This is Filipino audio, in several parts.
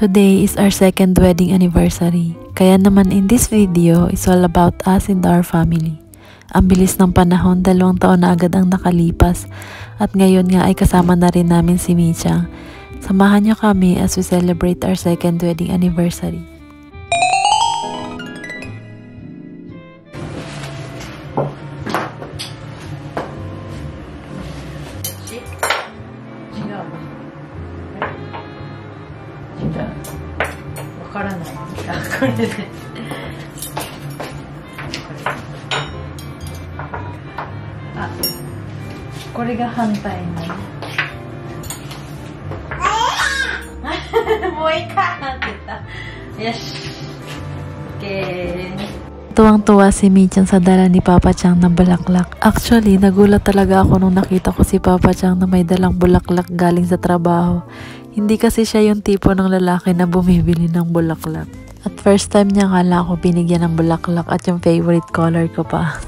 Today is our second wedding anniversary. Kaya naman in this video is all about us and our family. Ang bilis ng panahon, dalawang taon na agad ang nakalipas at ngayon nga ay kasama na rin namin si Michang. Samahan niyo kami as we celebrate our second wedding anniversary. Yes. Okay. Tuwang-tuwa si Michan sa dala ni Papa Chang ng bulaklak. Actually, nagulat talaga ako nung nakita ko si Papa Chang na may dalang bulaklak galing sa trabaho. Hindi kasi siya yung tipo ng lalaki na bumibili ng bulaklak. First time niya kala ko binigyan ng bulaklak at yung favorite color ko pa.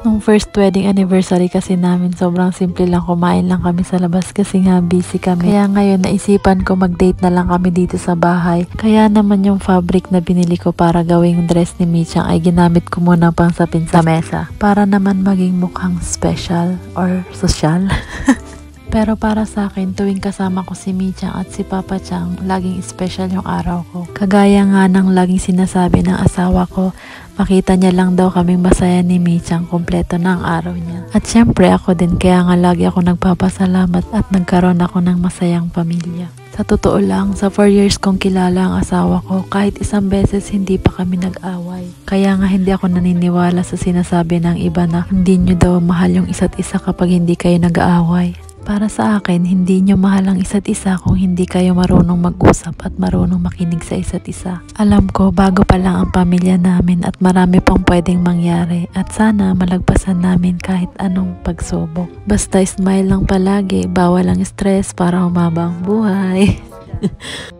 Nung first wedding anniversary kasi namin, sobrang simple lang kumain lang kami sa labas kasi nga busy kami. Kaya ngayon naisipan ko mag-date na lang kami dito sa bahay. Kaya naman yung fabric na binili ko para gawing dress ni Michang ay ginamit ko muna pang sa mesa. Para naman maging mukhang special or social. Pero para sa akin, tuwing kasama ko si Michang at si Papa Chang, laging special yung araw ko. Kagaya nga ng laging sinasabi ng asawa ko, makita niya lang daw kaming masaya ni Michang, kompleto na ang araw niya. At syempre ako din, kaya nga lagi ako nagpapasalamat at nagkaroon ako ng masayang pamilya. Sa totoo lang, sa 4 years kong kilala ang asawa ko, kahit isang beses hindi pa kami nag-away. Kaya nga hindi ako naniniwala sa sinasabi ng iba na hindi nyo daw mahal yung isa't isa kapag hindi kayo nag-aaway. Para sa akin, hindi nyo mahal ang isa't isa kung hindi kayo marunong mag-usap at marunong makinig sa isa't isa. Alam ko, bago pa lang ang pamilya namin at marami pang pwedeng mangyari at sana malagpasan namin kahit anong pagsubok. Basta smile lang palagi, bawal ang stress para humaba ang buhay.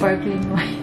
sparkling wine.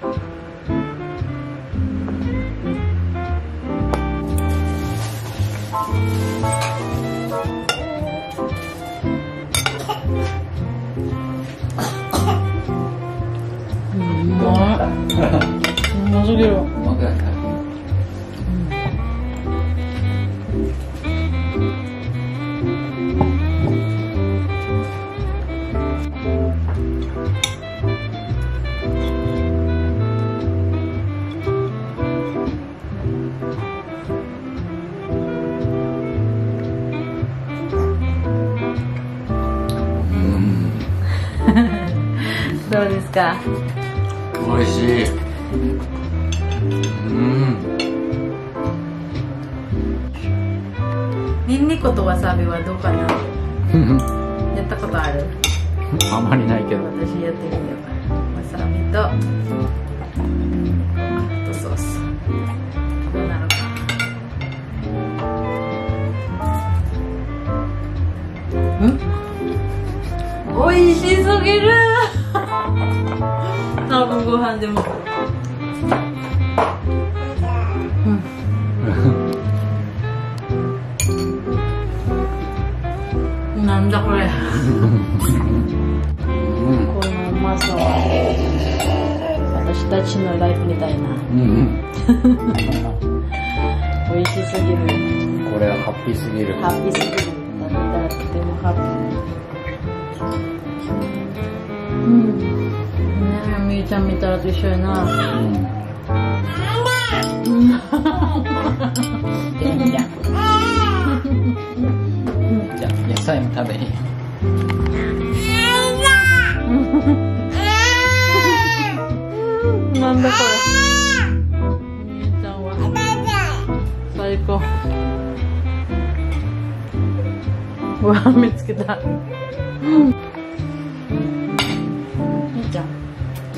うますぎるですか？美味しい。うん。ニンニクとわさびはどうかな？やったことある？あまりないけど。私やってみよう。わさびとあとソース。どうなるかん？美味しすぎる多分ご飯でも。うん。なんだこれ。うんこのうまさ私たちのライフみたいな。うん。美味しすぎる。これはハッピーすぎる。ハッピーすぎるねえみーちゃん見たらと一緒やな。うん。じゃあ野菜も食べいいなんだ。これん。は 最高。うわ見つけた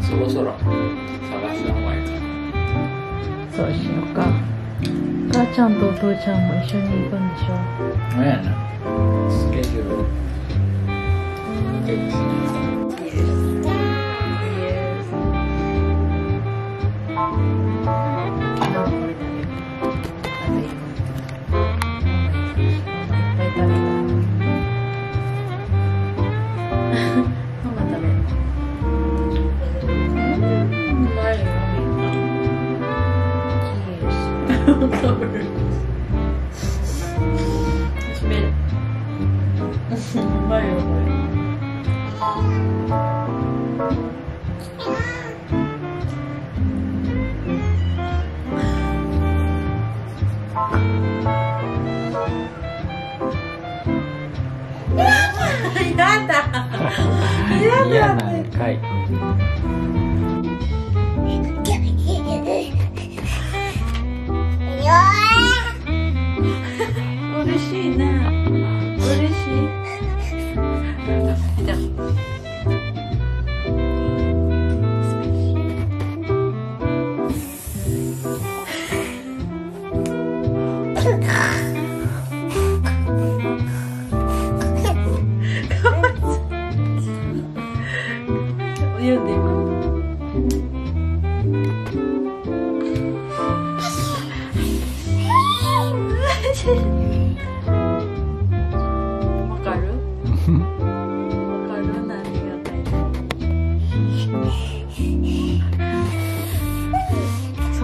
そろそろ探した方がいいかそうしようか。母ちゃんとお父ちゃんも一緒に行くんでしょなやなスケジュール Bye.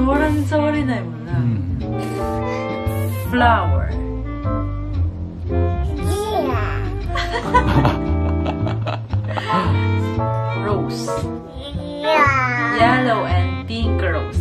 触らん触れないもんな、フラワー rose yellow and pink rose